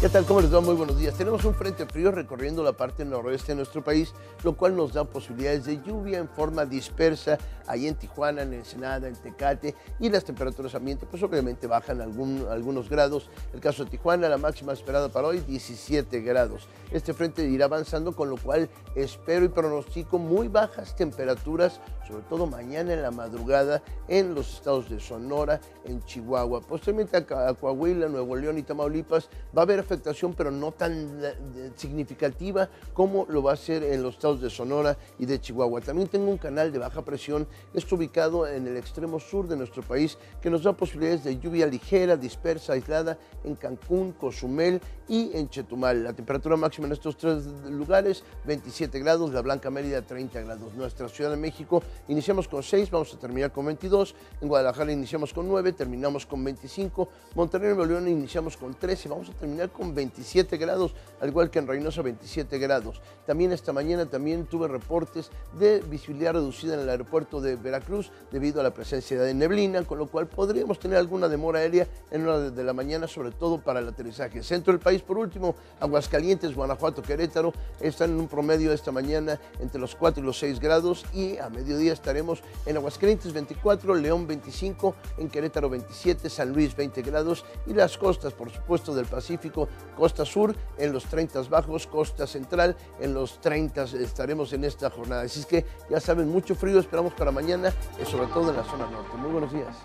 ¿Qué tal? ¿Cómo les va? Muy buenos días. Tenemos un frente frío recorriendo la parte noroeste de nuestro país, lo cual nos da posibilidades de lluvia en forma dispersa ahí en Tijuana, en Ensenada, en Tecate y las temperaturas ambiente pues obviamente bajan algún, algunos grados. El caso de Tijuana, la máxima esperada para hoy 17 grados. Este frente irá avanzando con lo cual espero y pronostico muy bajas temperaturas, sobre todo mañana en la madrugada en los estados de Sonora, en Chihuahua. Posteriormente a Coahuila, Nuevo León y Tamaulipas va a haber pero no tan eh, significativa como lo va a ser en los estados de Sonora y de Chihuahua. También tengo un canal de baja presión, esto ubicado en el extremo sur de nuestro país, que nos da posibilidades de lluvia ligera, dispersa, aislada en Cancún, Cozumel y en Chetumal. La temperatura máxima en estos tres lugares, 27 grados, la Blanca Mérida 30 grados. Nuestra Ciudad de México iniciamos con 6, vamos a terminar con 22. En Guadalajara iniciamos con 9, terminamos con 25. Monterrey Nuevo León iniciamos con 13, vamos a terminar con con 27 grados, al igual que en Reynosa 27 grados. También esta mañana también tuve reportes de visibilidad reducida en el aeropuerto de Veracruz debido a la presencia de neblina, con lo cual podríamos tener alguna demora aérea en hora de la mañana, sobre todo para el aterrizaje. Centro del país, por último, Aguascalientes, Guanajuato, Querétaro, están en un promedio esta mañana entre los 4 y los 6 grados y a mediodía estaremos en Aguascalientes 24, León 25, en Querétaro 27, San Luis 20 grados y las costas, por supuesto, del Pacífico costa sur en los 30 bajos, costa central en los 30 estaremos en esta jornada. Así es que ya saben, mucho frío esperamos para mañana, sobre todo en la zona norte. Muy buenos días.